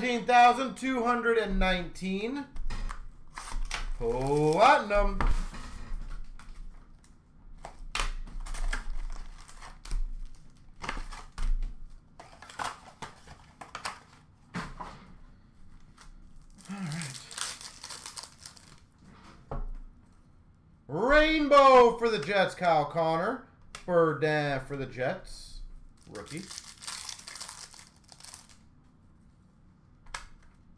17,219. Platinum. Rainbow for the Jets, Kyle Connor. Berdin for the Jets, rookie.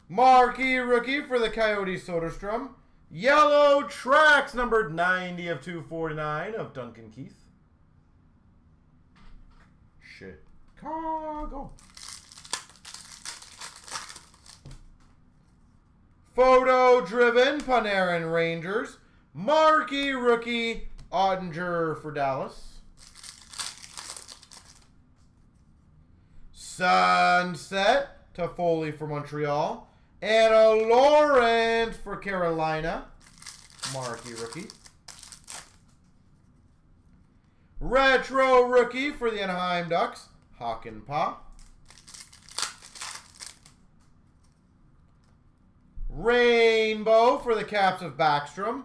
Marquee rookie for the Coyotes, Soderstrom. Yellow tracks, numbered 90 of 249 of Duncan Keith. Chicago. Photo driven Panarin Rangers. Marquee rookie Oettinger for Dallas. Sunset Toffoli for Montreal. And a Lawrence for Carolina. Marquee rookie. Retro rookie for the Anaheim Ducks. Hakanpää. Rainbow for the Caps of Backstrom.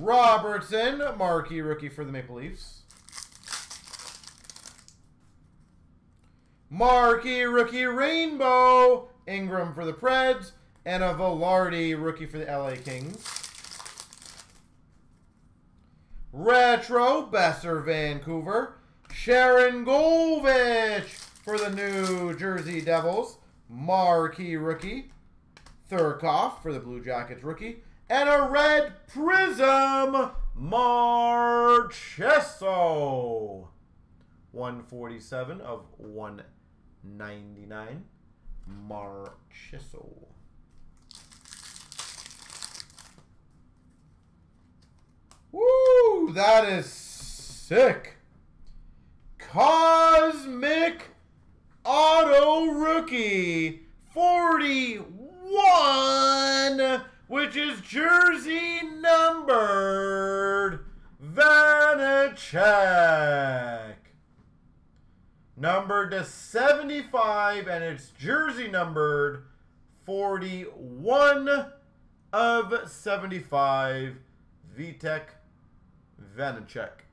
Robertson, marquee rookie for the Maple Leafs. Marquee rookie Rainbow, Ingram for the Preds, and a Vilardi rookie for the LA Kings. Retro, Boeser Vancouver. Sharangovich for the New Jersey Devils. Marquee rookie. Thurkoff for the Blue Jackets rookie. And a red Prism Marchessault. 147 of 199. Marchessault. That is sick. Cosmic Auto Rookie 41, which is jersey numbered Vanecek. Numbered to 75, and it's jersey numbered 41 of 75. Vitek Vanecek.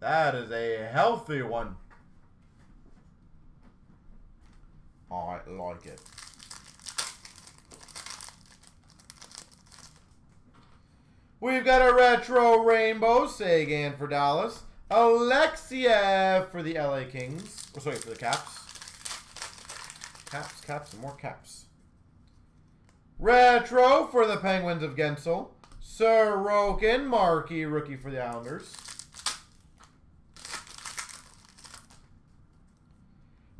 That is a healthy one. I like it. We've got a retro rainbow Seguin for Dallas. Alexeyev for the LA Kings. Oh, sorry, for the Caps. Caps, caps, and more caps. Retro for the Penguins of Guentzel. Sorokin, marquee rookie for the Islanders.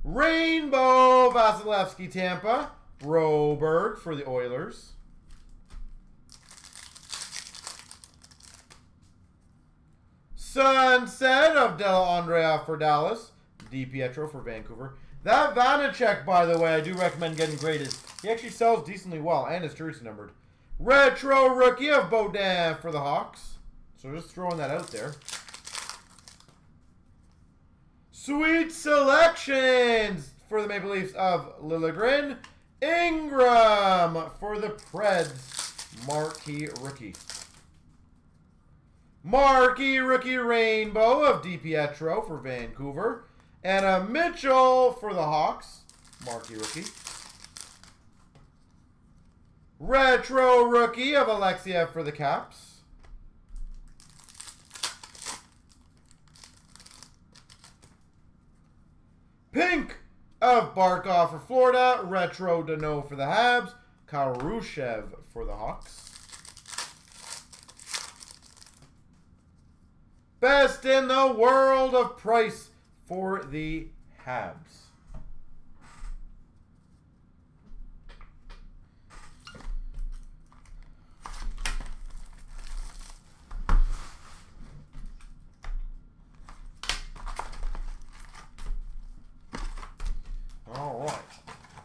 Rainbow Vasilevskiy Tampa. Broberg for the Oilers. Sunset of Dellandrea for Dallas. DiPietro for Vancouver. That Vanecek, by the way, I do recommend getting graded. He actually sells decently well, and his jersey numbered. Retro rookie of Beaudin for the Hawks. So just throwing that out there. Sweet selections for the Maple Leafs of Liljegren. Ingram for the Preds. Marquee rookie. Marquee rookie rainbow of DiPietro for Vancouver. And a Mitchell for the Hawks. Marquee rookie. Retro rookie of Alexeyev for the Caps. Pink of Barkov for Florida. Retro Danault for the Habs. Kurashev for the Hawks. Best in the world of price for the Habs.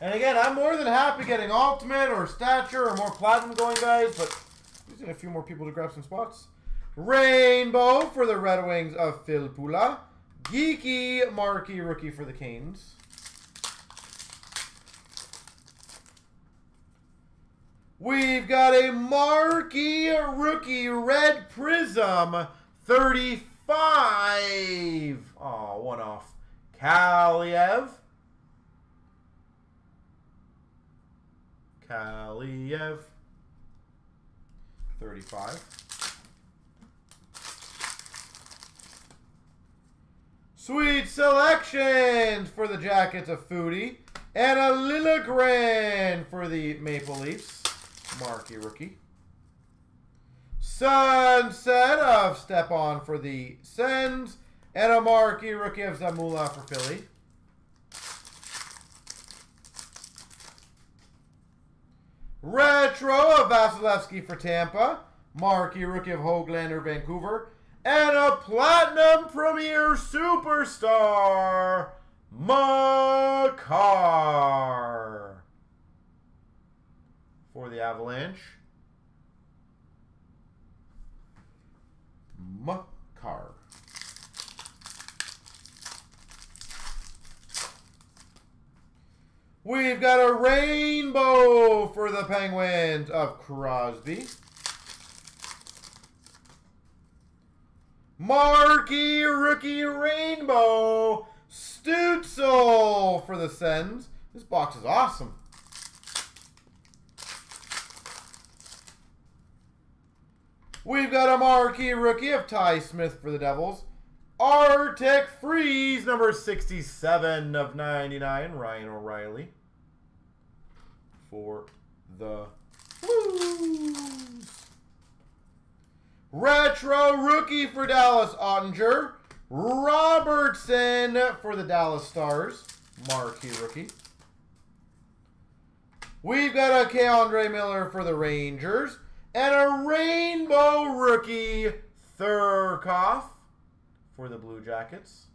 And again, I'm more than happy getting Ultimate or Stature or more Platinum going, guys, but using a few more people to grab some spots. Rainbow for the Red Wings of Filppula. Geeky Marky Rookie for the Canes. We've got a Marky Rookie Red Prism 35. Oh, one off. Kaliyev. Kaliyev. 35. Sweet selections for the Jackets of Foudy. And a Liljegren for the Maple Leafs. Marquee rookie. Sunset of Stepan for the Sens. And a marquee rookie of Zamula for Philly. Retro of Vasilevskiy for Tampa. Marquee rookie of Hoglander, Vancouver. And a Platinum Premier Superstar, Makar. For the Avalanche. Makar. We've got a rainbow for the Penguins of Crosby. Marquee Rookie Rainbow Stützle for the Sens. This box is awesome. We've got a marquee rookie of Ty Smith for the Devils. Arctic Freeze, number 67 of 99, Ryan O'Reilly. For the Blues. Retro rookie for Dallas, Oettinger. Robertson for the Dallas Stars, marquee rookie. We've got a Andre Miller for the Rangers. And a rainbow rookie, Thurkoff for the Blue Jackets.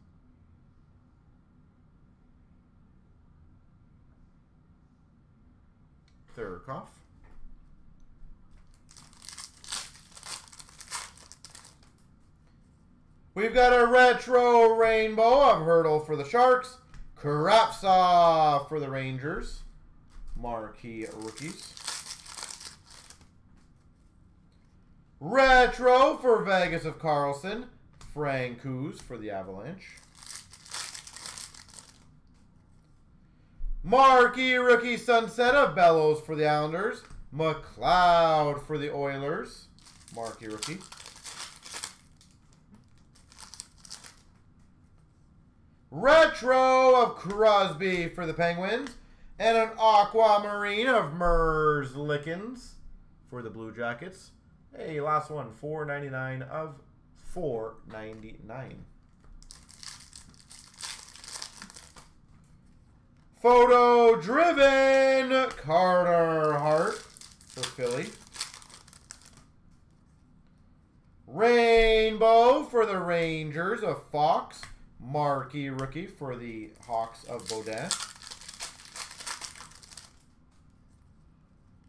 Thurkoff. We've got a retro rainbow of Hertl for the Sharks. Kravtsov for the Rangers. Marquee rookies. Retro for Vegas of Karlsson. Francouz for the Avalanche. Marquee rookie sunset of Bellows for the Islanders. McLeod for the Oilers. Marquee rookie. Retro of Crosby for the Penguins. And an Aquamarine of Merzlikins for the Blue Jackets. Hey, last one, 499 of 499. Photo driven Carter Hart for Philly. Rainbow for the Rangers of Fox. Marquee rookie for the Hawks of Beaudin.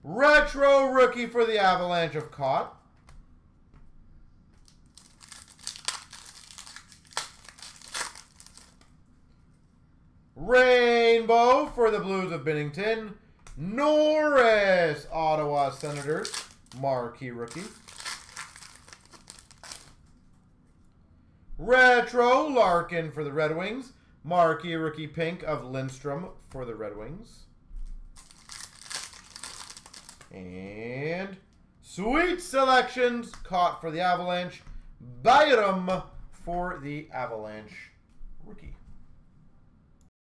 Retro rookie for the Avalanche of Kaut. Rainbow for the Blues of Binnington. Norris, Ottawa Senators. Marquee rookie. Retro Larkin for the Red Wings. Marquee rookie pink of Lindstrom for the Red Wings. And sweet selections Kaut for the Avalanche. Byram for the Avalanche rookie.